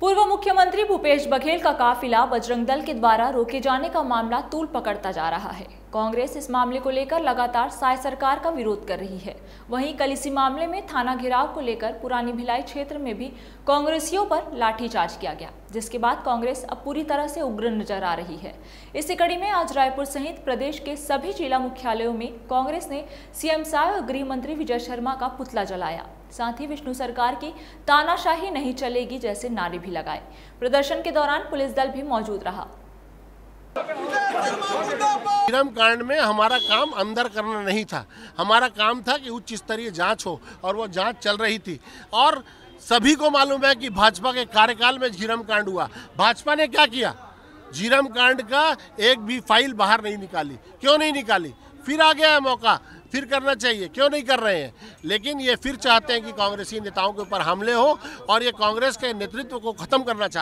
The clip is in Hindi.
पूर्व मुख्यमंत्री भूपेश बघेल का काफिला बजरंग दल के द्वारा रोके जाने का मामला तूल पकड़ता जा रहा है। कांग्रेस इस मामले को लेकर लगातार साय सरकार का विरोध कर रही है। वहीं कल इसी मामले में थाना घेराव को लेकर पुरानी भिलाई क्षेत्र में भी कांग्रेसियों पर लाठीचार्ज किया गया। जिसके बाद कांग्रेस अब पूरी तरह से उग्र नज़र आ रही है। इसी कड़ी में आज रायपुर सहित प्रदेश के सभी जिला मुख्यालयों में कांग्रेस ने सीएम साय और गृह मंत्री विजय शर्मा का पुतला जलाया। साथ ही विष्णु सरकार की तानाशाही नहीं चलेगी जैसे नारे भी लगाए। प्रदर्शन के दौरान पुलिस दल भी मौजूद रहा। कांड में हमारा काम अंदर करना नहीं था। हमारा काम था कि उच्च स्तरीय जाँच हो और वो जाँच चल रही थी। और सभी को मालूम है कि भाजपा के कार्यकाल में झीरम कांड हुआ। भाजपा ने क्या किया? झीरम कांड का एक भी फ़ाइल बाहर नहीं निकाली। क्यों नहीं निकाली? फिर आ गया है मौका। फिर करना चाहिए। क्यों नहीं कर रहे हैं? लेकिन ये फिर चाहते हैं कि कांग्रेसी नेताओं के ऊपर हमले हो और ये कांग्रेस के नेतृत्व को खत्म करना चाहते